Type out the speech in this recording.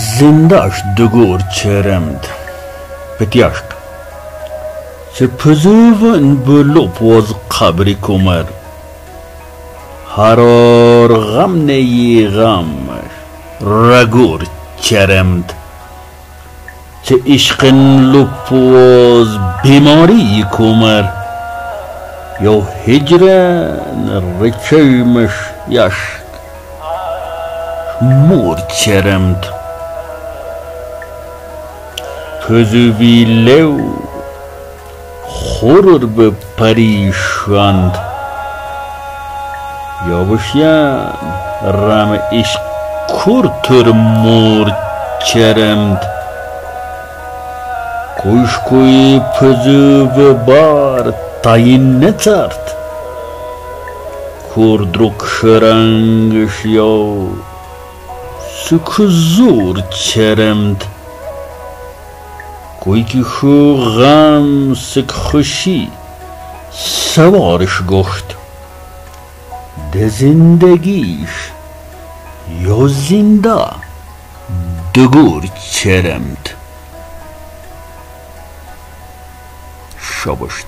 Zindash dëgur që rëmd, pët jashtë, që pëzëvë në bëllu pozë qabri kumër, haror gëm në i gëm, rëgur që rëmd, që ishqin lu pozë bimari i kumër, mur që Yavuşyan ram iş kurtur mur çeremt Kuş kuy pızı ve bar tayin ne tart Kurdruk şırangış yav Sükuzur çeremt Kuy ki şu gam sık خوشی سوارش گفت ده زندگیش یا زنده دگور چرمد شبشت